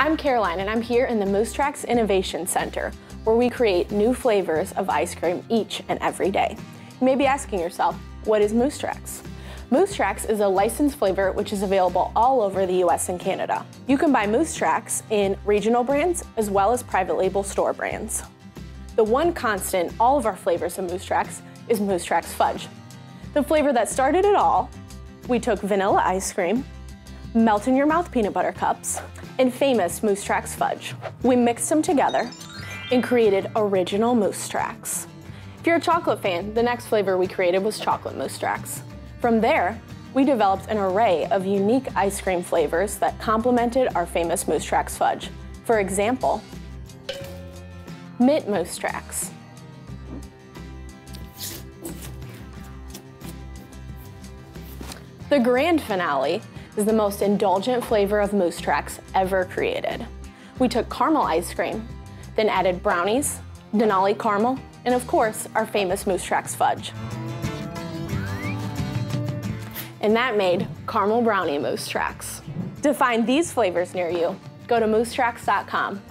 I'm Caroline and I'm here in the Moose Tracks Innovation Center where we create new flavors of ice cream each and every day. You may be asking yourself, what is Moose Tracks? Moose Tracks is a licensed flavor which is available all over the US and Canada. You can buy Moose Tracks in regional brands as well as private label store brands. The one constant all of our flavors of Moose Tracks is Moose Tracks Fudge. The flavor that started it all, we took vanilla ice cream, melt in your mouth peanut butter cups, and famous Moose Tracks Fudge. We mixed them together and created original Moose Tracks. If you're a chocolate fan, the next flavor we created was chocolate Moose Tracks. From there, we developed an array of unique ice cream flavors that complemented our famous Moose Tracks fudge. For example, Mint Moose Tracks. The grand finale is the most indulgent flavor of Moose Tracks ever created. We took caramel ice cream, then added brownies, Denali caramel, and of course, our famous Moose Tracks fudge and that made caramel brownie moose tracks. To find these flavors near you, go to moosetracks.com